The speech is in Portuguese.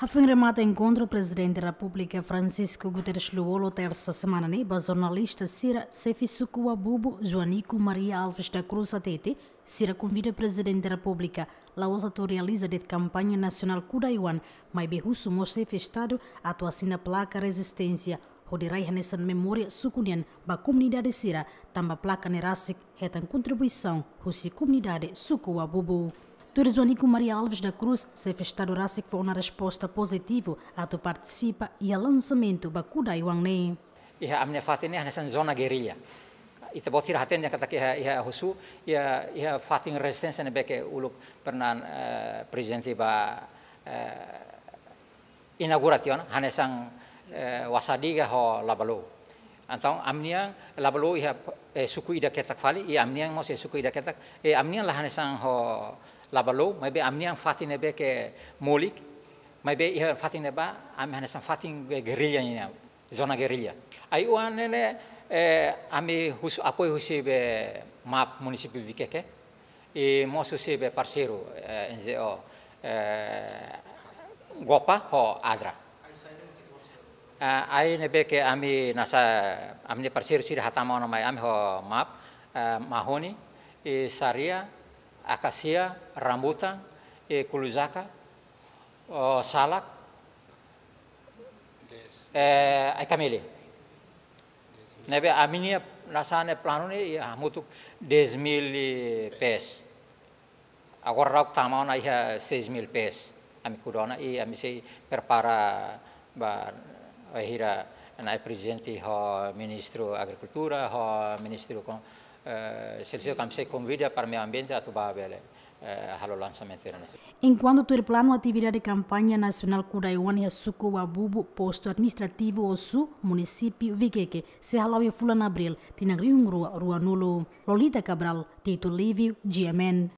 Hafing remata encontro o presidente da República Francisco Guterres Luolo terça semana ne ba jornalista Sira Sefisuku Abubu Joanico Maria Alves da Cruz Atete Sira convida o presidente da República. Laosa to realiza de campanha nacional Kudaiwan mai behusu mo chefe estado atuação na placa resistência. Hodirai hanesan memória sukunian ba comunidade Sira tamba placa nerasik hetan contribuição. Husi comunidade Suku Abubu. Turizonico Maria Alves da Cruz, se festado Rásic foi uma resposta positiva a tu participa e ao lançamento da Kudai Wangne. Iha amne fatin iha nesan zona guerrilha. Ita botir haten yang kata iha iha husu iha iha fatin resistência ne beke uluk uh, presidente ba uh, inauguración hanesan uh, wasadiga ho labalo. Então amniang labalo iha eh, suku ida ketak fali i amniang mo se suku ida ketak e amniang lah hanesan ho labalo mai be amniang fatin be ke molik mai be iha fatin ba am hana san fatin be guerrilla ni zona guerrilla ai wan ne eh ami hus apoio husi be map municipio vikeke e mosu se be parceiro eh, NGO eh, Gopa ho Adra uh, ai ne be ke ami nasa amni parceiro sir hatama mai ami ho map uh, mahoni e saria akasia, rambutan, e kuluzaka, o salak, e ai kamele. Nebe aminia nasane plano ne ia mutuk 10000 pes. Agora rauk tamau na ia 6000 pes. Ami kudona e ami sei prepara ba hira na presidente ho ministro agricultura ho ministro com सिर्से कम से कम वीडियो पर में ambiente atau babele halo lansamento Enquanto terplano atividade de campanha nacional Kuraiwan ya suku wabubu posto administrativo osu município Viqueque, Serralau e Fulano Abril, Tinagri Rua, Rua Nulo, Lolita Cabral, Tito Livio, GMN.